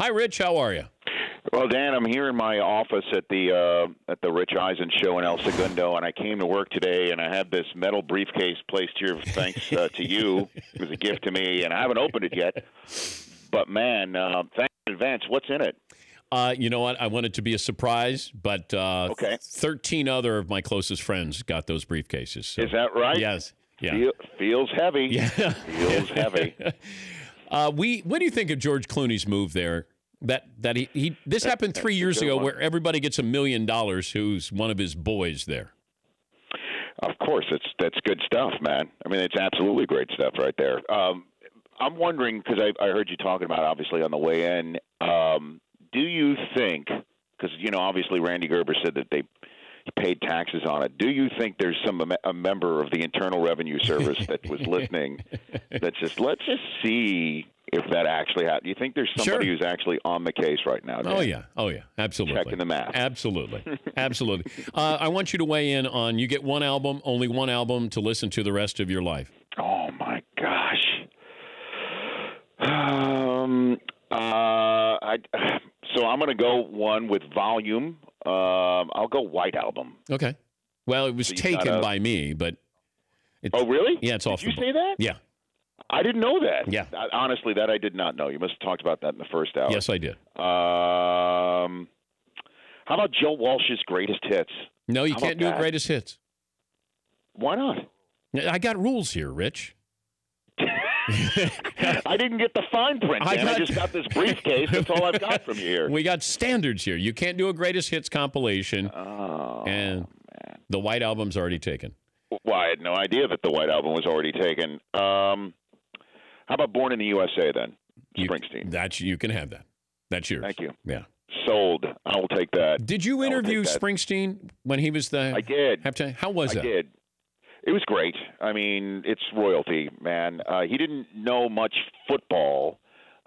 Hi, Rich. How are you? Well, Dan, I'm here in my office at the uh, at the Rich Eisen show in El Segundo, and I came to work today, and I have this metal briefcase placed here thanks uh, to you. It was a gift to me, and I haven't opened it yet. But man, uh, thanks in advance. What's in it? Uh, you know what? I want it to be a surprise, but uh, Okay. 13 other of my closest friends got those briefcases. So- Is that right? Yes. Yeah. Feel, feels heavy. Yeah. Feels heavy. Uh, we. What do you think of George Clooney's move there? That that he, he this happened three years ago, one. where everybody gets a million dollars. Who's one of his boys there? Of course, it's that's good stuff, man. I mean, it's absolutely great stuff right there. Um, I'm wondering because I, I heard you talking about obviously on the way in. Um, do you think? Because you know, obviously, Rande Gerber said that they paid taxes on it. Do you think there's some a member of the Internal Revenue Service that was listening that's just let's just see if that actually happened? Do you think there's somebody Sure. who's actually on the case right now? Dan? Oh yeah, oh yeah, absolutely. Checking the math. Absolutely, absolutely. Uh, I want you to weigh in on. You get one album, only one album to listen to the rest of your life. Oh my gosh. Um. Uh. I. So I'm gonna go one with volume. Um. I'll go White Album. Okay. Well, it was So taken a- by me, but it's, Oh really? yeah, it's Did you say that? Yeah. I didn't know that. Yeah. I- honestly, that I did not know. You must have talked about that in the first hour. Yes, I did. Um. How about Joe Walsh's greatest hits? No, you How can't do that? greatest hits. Why not? I got rules here, Rich. I didn't get the fine print. I man. I, just got this briefcase. That's all I've got from you here. We got standards here. You can't do a greatest hits compilation, Oh, and man. the White Album's already taken. Well, I had no idea that the White Album was already taken. Um, how about Born in the USA then? You- Springsteen. That's you can have that. That's yours. Thank you. Yeah. Sold. I will take that. Did you interview. Springsteen when he was the I did. Have halftime? How was I that? did. It was great. I mean, it's royalty, man. Uh, he didn't know much football.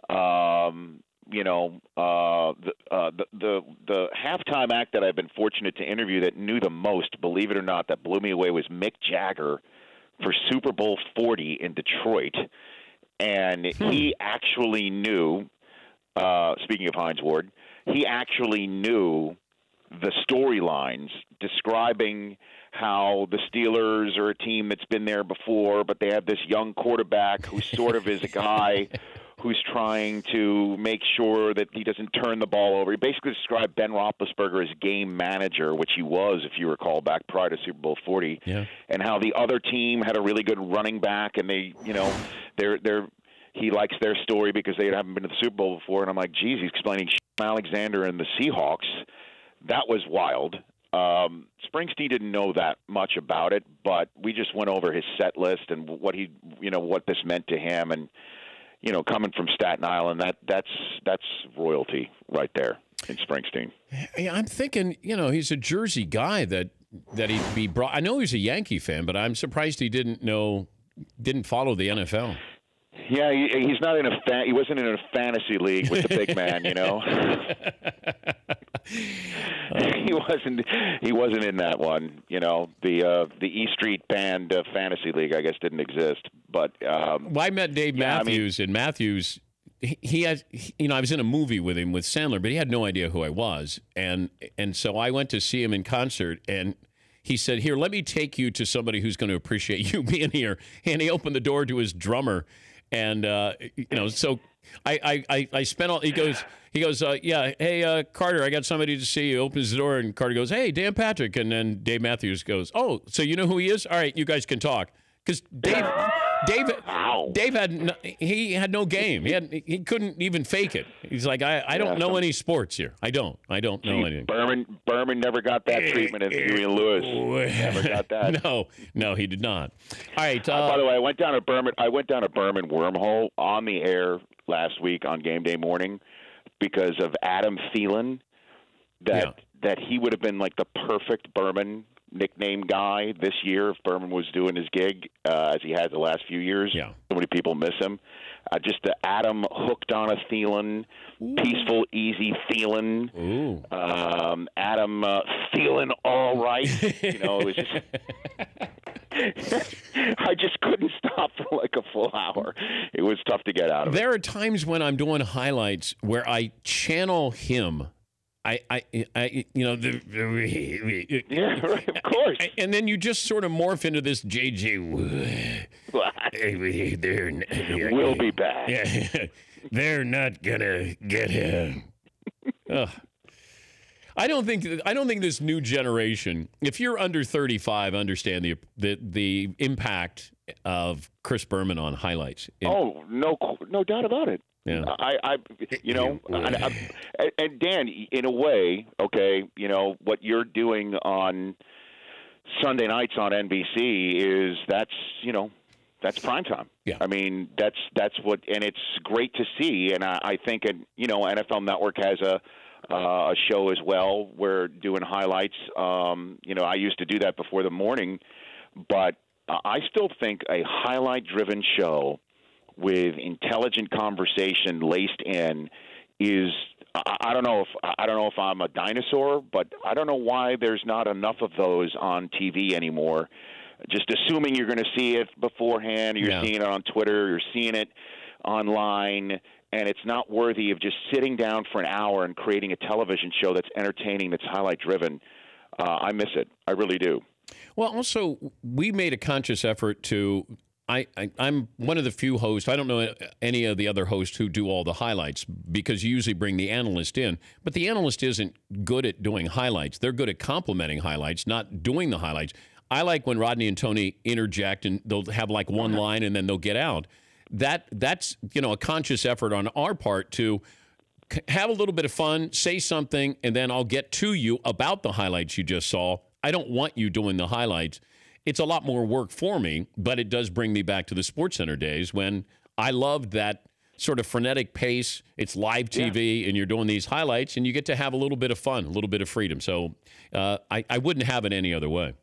Um, you know, uh, the, uh, the the the halftime act that I've been fortunate to interview that knew the most, believe it or not, that blew me away was Mick Jagger for Super Bowl 40 in Detroit, and he actually knew. Uh, speaking of Hines Ward, he actually knew the storylines describing how the Steelers are a team that's been there before, but they have this young quarterback who sort of is a guy who's trying to make sure that he doesn't turn the ball over. He basically described Ben Roethlisberger as game manager, which he was, if you recall, back prior to Super Bowl 40 Yeah. and how the other team had a really good running back, and they, you know, they're they're he likes their story because they haven't been to the Super Bowl before, and I'm like, geez, he's explaining Alexander and the Seahawks. That was wild. Um, Springsteen didn't know that much about it, but we just went over his set list and what he, you know, what this meant to him, and you know, coming from Staten Island, that that's that's royalty right there in Springsteen. Yeah, I'm thinking, you know, he's a Jersey guy that that he'd be brought. I know he's a Yankee fan, but I'm surprised he didn't know, didn't follow the NFL. Yeah, he, he's not in a fa- he wasn't in a fantasy league with the big man, you know. he wasn't he wasn't in that one, you know. The uh the E Street Band uh, fantasy league I guess didn't exist, but um Well, I met Dave Yeah, I mean- Matthews, and Matthews, he, he- you know, I was in a movie with him with Sandler, but he had no idea who I was, and and so I went to see him in concert, and he said, "Here, let me take you to somebody who's going to appreciate you being here," and he opened the door to his drummer, and uh, you know, so. I, I, I, I spent all he goes he goes uh, yeah hey uh, Carter I got somebody to see he opens the door and Carter goes hey Dan Patrick and then Dave Matthews goes oh so you know who he is all right you guys can talk because Dave Dave Ow. Dave had no, he had no game. He had he couldn't even fake it. He's like I, I don't know any sports here. I don't. I don't know anything. Berman Berman never got that treatment as Huey and Lewis. Never got that. No, no, he did not. All right. Uh, Uh, by the way, I went down a Berman. I went down a Berman wormhole on the air last week on game day morning because of Adam Thielen. That Yeah. that he would have been like the perfect Berman nickname guy this year if Berman was doing his gig uh, as he has the last few years. Yeah. so many people miss him. Uh, just the Adam hooked on a Thielen, peaceful, easy Thielen. ooh. Um, Adam uh, Thielen, all right. you know, it was just I just couldn't stop for like a full hour. It was tough to get out of. There it. are times when I'm doing highlights where I channel him. I, I, I you know, the, yeah, right, of course. And then you just sort of morph into this JJ. They're, we'll be back. Yeah, they're not gonna get him. I don't think I don't think this new generation, if you're under 35, understand the the, the impact of Chris Berman on highlights. oh, no no doubt about it. Yeah. I, I, you know, and, and Dan, in a way, okay, you know what you're doing on Sunday nights on NBC is that's you know that's prime time. Yeah. I mean that's that's what, and it's great to see, and I, I think, and you know, NFL Network has a uh, a show as well. We're doing highlights. Um, you know, I used to do that before the morning, but I still think a highlight-driven show with intelligent conversation laced in is I don't know if I don't know if I'm a dinosaur, but I don't know why there's not enough of those on TV anymore. Just assuming you're going to see it beforehand, you're yeah. seeing it on Twitter, you're seeing it online and it's not worthy of just sitting down for an hour and creating a television show that's entertaining, that's highlight driven. Uh, I miss it. I really do. Well, also, we made a conscious effort to. I, I, am one of the few hosts. I don't know any of the other hosts who do all the highlights because you usually bring the analyst in. But the analyst isn't good at doing highlights. They're good at complimenting highlights, not doing the highlights. I like when Rodney and Tony interject and they'll have like one line and then they'll get out that that's you know a conscious effort on our part to have a little bit of fun, say something, and then I'll get to you about the highlights you just saw. I don't want you doing the highlights. It's a lot more work for me, but it does bring me back to the SportsCenter days when I loved that sort of frenetic pace. It's live TV, yeah. and you're doing these highlights, and you get to have a little bit of fun, a little bit of freedom. So uh, I, I wouldn't have it any other way.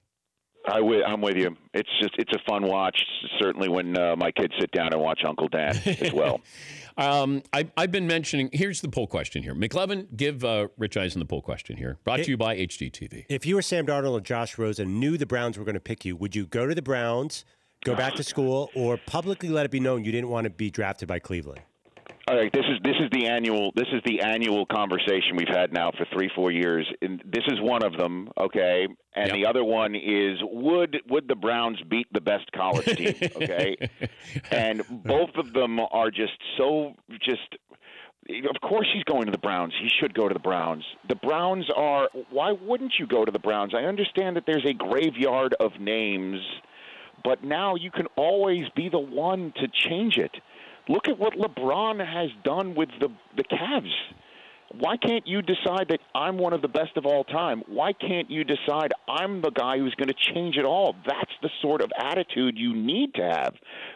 I w- I'm with you. It's just it's a fun watch. Certainly when uh, my kids sit down and watch Uncle Dan as well. um, I, have been mentioning. Here's the poll question here. McLovin, give uh, Rich Eisen the poll question here. Brought it, to you by HGTV. If you were Sam Darnold or Josh Rosen, and knew the Browns were going to pick you, would you go to the Browns, go back to school, or publicly let it be known you didn't want to be drafted by Cleveland? All right, this is this is the annual this is the annual conversation we've had now for three four years. And this is one of them, okay. And yep. the other one is would would the Browns beat the best college team? Okay, and both of them are just so just. Of course, he's going to the Browns. He should go to the Browns. The Browns are. Why wouldn't you go to the Browns? I understand that there's a graveyard of names, but now you can always be the one to change it. Look at what LeBron has done with the the Cavs. Why can't you decide that I'm one of the best of all time? Why can't you decide I'm the guy who's going to change it all? That's the sort of attitude you need to have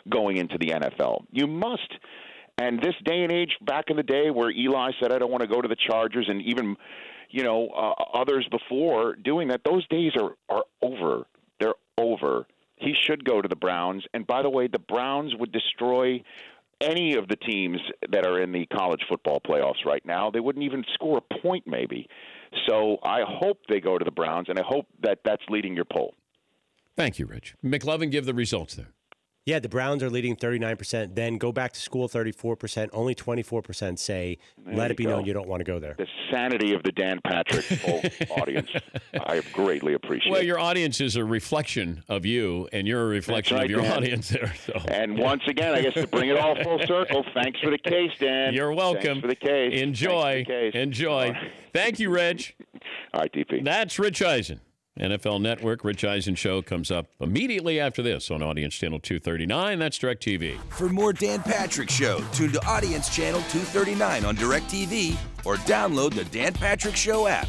going into the NFL. You must. And this day and age, back in the day where Eli said, I don't want to go to the Chargers, and even, you know, uh, others before doing that, those days are, are over. They're over. He should go to the Browns. And by the way, the Browns would destroy any of the teams that are in the college football playoffs right now. They wouldn't even score a point, maybe. So I hope they go to the Browns, and I hope that that's leading your poll. Thank you, Rich. McLovin, give the results there. Yeah, the Browns are leading 39%. Then go back to school 34%. Only 24% say, there let it be go. known you don't want to go there. The sanity of the Dan Patrick audience, I greatly appreciate Well, your audience is a reflection of you, and you're a reflection right, of your Dan. audience there. So. And once again, I guess to bring it all full circle, thanks for the case, Dan. You're welcome. Thanks for the case. Enjoy. The case. Enjoy. Right. Thank you, Reg. all right, DP. That's Rich Eisen. NFL Network, Rich Eisen Show comes up immediately after this on Audience Channel 239. That's DirecTV. For more Dan Patrick Show, tune to Audience Channel 239 on DirecTV or download the Dan Patrick Show app.